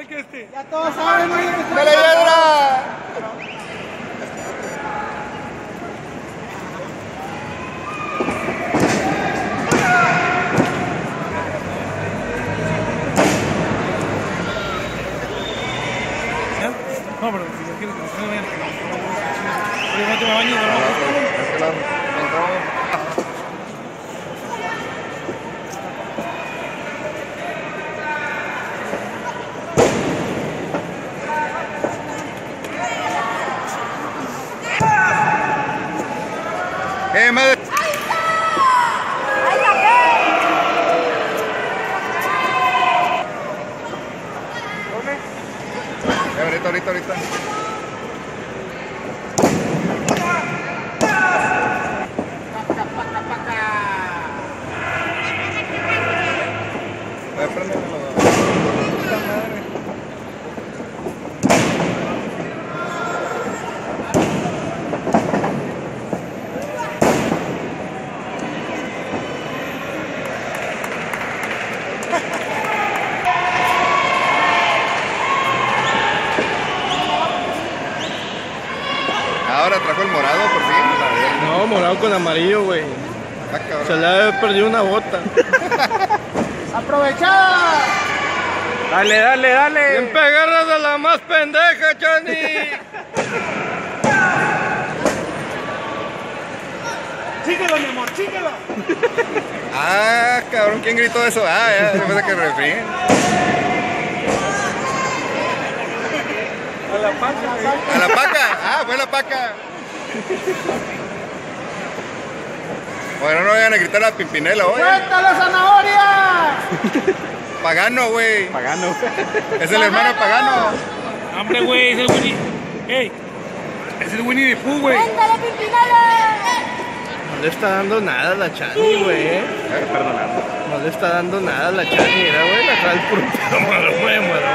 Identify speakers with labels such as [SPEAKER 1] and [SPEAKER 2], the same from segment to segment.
[SPEAKER 1] igual que este.
[SPEAKER 2] Ya todos saben, que
[SPEAKER 3] ¡Dale, Yedra!
[SPEAKER 1] ¿Ya? No, pero si no quieres que se vayan, que no me baño y duermo.
[SPEAKER 3] ¡Eh, madre! Eh, ahorita, ahorita, ahorita. Eh, préndemelo. Puta trajo el morado por fin.
[SPEAKER 4] No, morado con amarillo, güey.
[SPEAKER 3] Ah.
[SPEAKER 4] Se le ha perdido una bota.
[SPEAKER 2] ¡Aprovechada!
[SPEAKER 4] Dale, dale, dale. Siempre agarras a la más pendeja, Chani.
[SPEAKER 1] Síguelo, mi amor, síguelo.
[SPEAKER 3] Ah, cabrón, ¿quién gritó eso? Ah, ya, después de que refri.
[SPEAKER 1] A la güey.
[SPEAKER 3] A la paca. Ah, fue la paca. Bueno, no vayan a gritar a Pimpinela hoy.
[SPEAKER 2] ¡Suéltalo, zanahoria!
[SPEAKER 3] Pagano, güey.
[SPEAKER 4] Pagano.
[SPEAKER 3] Es el hermano Pagano.
[SPEAKER 1] Hombre, güey, es el Winnie. ¡Ey! Es el Winnie the Pooh, güey.
[SPEAKER 5] ¡Ándale, Pimpinela!
[SPEAKER 4] No le está dando nada a la Chani, güey.
[SPEAKER 3] Eh, perdonando.
[SPEAKER 4] No le está dando nada a la Chani. Era, güey, la trae el puro madre, madre.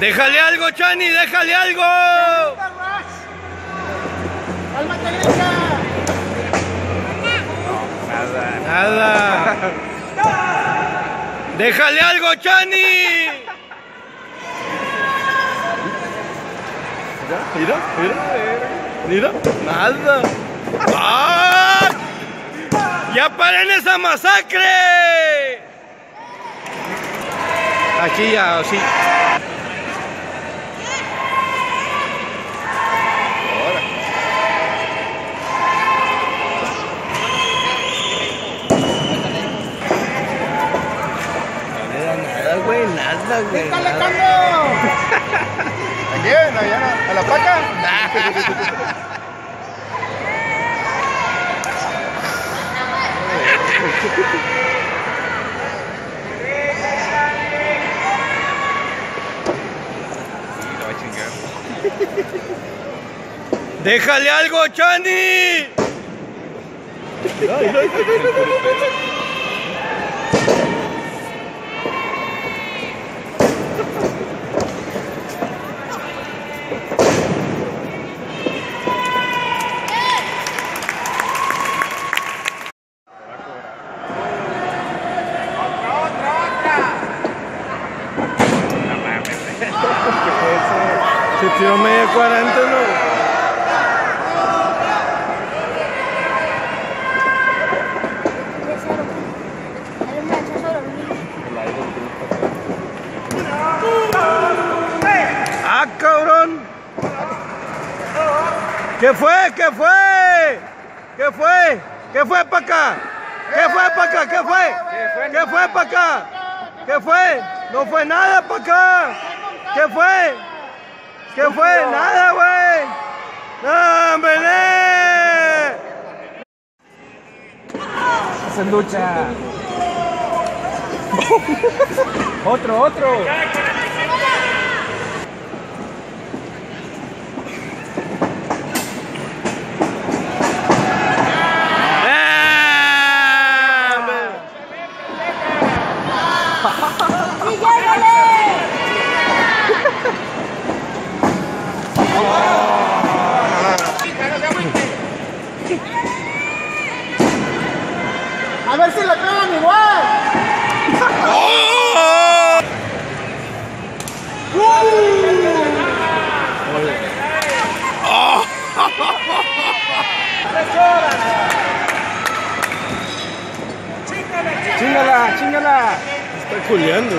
[SPEAKER 4] Déjale algo, Chani, déjale algo.
[SPEAKER 2] ¡Cálmate, gringa!
[SPEAKER 4] Nada. Déjale algo, Chani. Mira, mira, mira. Mira, nada. ¡Ah! ¡Ya paren esa masacre! Aquí ya, sí.
[SPEAKER 3] Ahora.
[SPEAKER 4] No le da nada, güey, güey.
[SPEAKER 2] ¡Está!
[SPEAKER 3] ¿A quién? ¿A? ¿A la paca?
[SPEAKER 4] ¡Déjale algo, Chani! Se tiró media 40, ¿no? ¡Ah, cabrón! ¿Qué fue? ¿Qué fue? ¿Qué fue? ¿Qué fue para acá? ¿Qué fue para acá? ¿Qué fue? ¿Qué fue para acá? ¿Qué fue? No fue nada para acá. ¿Qué fue? ¿Qué fue? Nada, güey. ¡No, hombre!
[SPEAKER 2] Hacen lucha. otro, otro.
[SPEAKER 4] ¡Ah, hombre!
[SPEAKER 5] ¡Sí, llégale!
[SPEAKER 2] A ver si le pegan igual.
[SPEAKER 4] Chingala, chingala. Está culeando.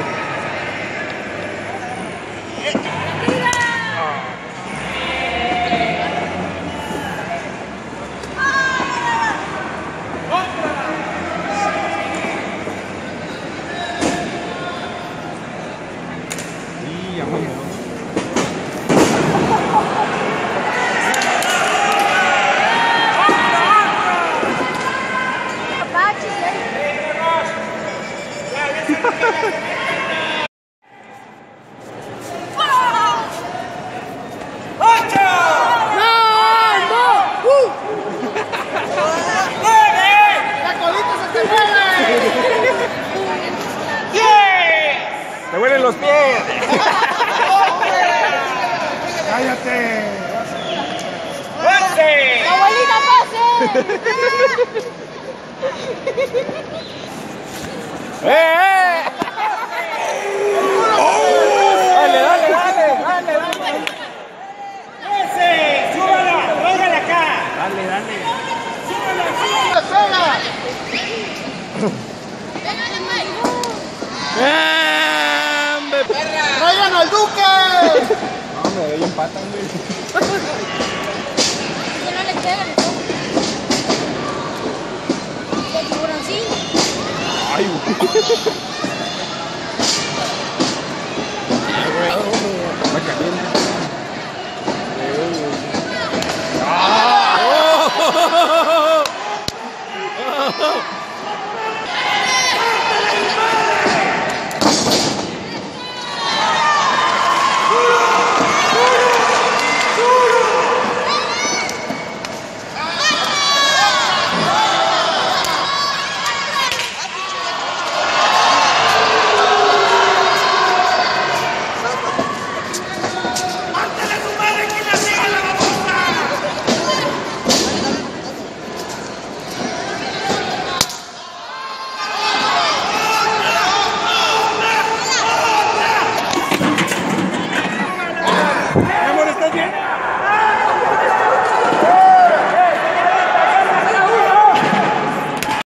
[SPEAKER 4] Y ya mamó.
[SPEAKER 5] Apache, ¿eh?
[SPEAKER 2] La colita se te mueve.
[SPEAKER 4] ¡Te huelen los pies!
[SPEAKER 1] ¡Cállate!
[SPEAKER 5] ¡Abuelita, pase!
[SPEAKER 4] ¡Eh,
[SPEAKER 2] Duque!
[SPEAKER 4] no, me doy empatan, güey.
[SPEAKER 5] Yo no le queda el Con tiburoncín.
[SPEAKER 4] Ay, güey. Ay, güey. Me calienta.